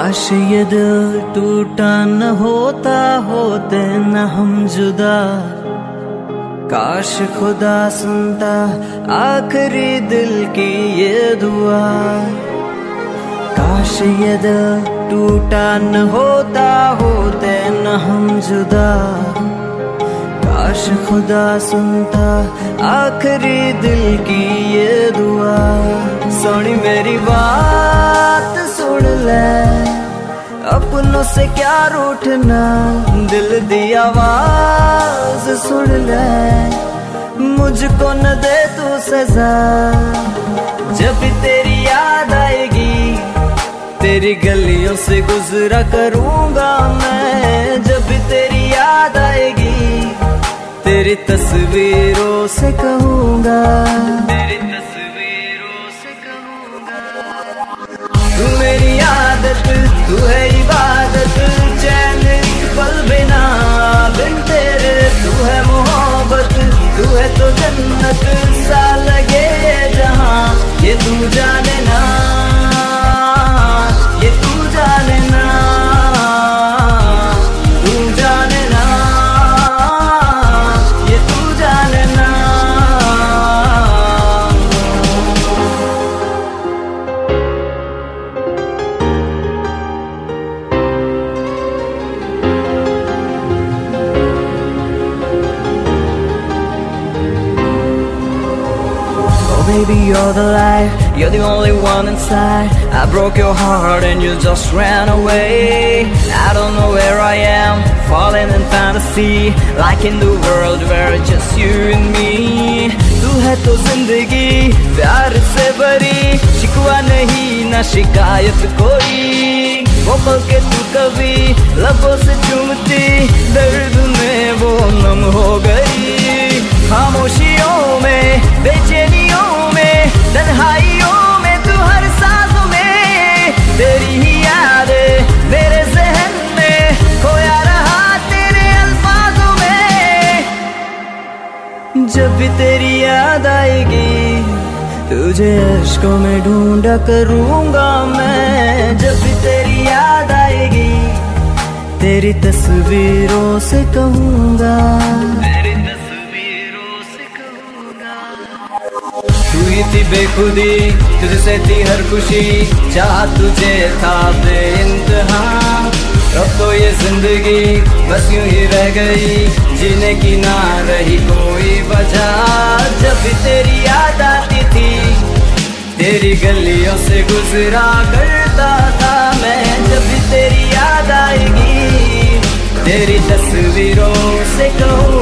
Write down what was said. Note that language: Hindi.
काश ये दिल टूटा न होता होते न हम जुदा। काश खुदा सुनता आखिरी दिल की ये दुआ। काश ये दिल टूटा न होता होते न हम जुदा। काश खुदा सुनता आखिरी दिल की ये दुआ। सुनी मेरी बात से क्या रूठना? दिल दी आवाज़ सुन ले। मुझको न दे तू सजा। जब तेरी याद आएगी, तेरी गलियों से गुजरा करूँगा मैं। जब तेरी याद आएगी, तेरी तस्वीरों से कहूँगा। तेरी तस्वीरों से कहूँगा। तू मेरी आदत तू है जन्नत सा लगे जहाँ ये तू जाने baby, you're the light, you're the only one inside I broke your heart and you just ran away I don't know where I am, falling in fantasy Like in the world where it's just you and me तू है तो जिंदगी प्यार से भरी शिकवा नहीं ना शिकायत कोई वो पल के तू कभी लबों से चूमती दर्द में वो नम हो गई खामोशियों जब भी तेरी याद आएगी, तुझे अश्कों में ढूंढा करूँगा मैं। जब भी तेरी याद आएगी, तेरी तस्वीरों से कहूँगा। तेरी तस्वीरों से कहूँगा। तू ही थी बेखुदी, तुझसे थी हर खुशी, चाह तुझे था बेइंतहा। अब तो ये ज़िंदगी बस यूँ ही रह गई। जीने की ना रही कोई वजह। जब भी तेरी याद आती थी, तेरी गलियों से गुजरा करता था मैं। जब भी तेरी याद आएगी, तेरी तस्वीरों से कहूँ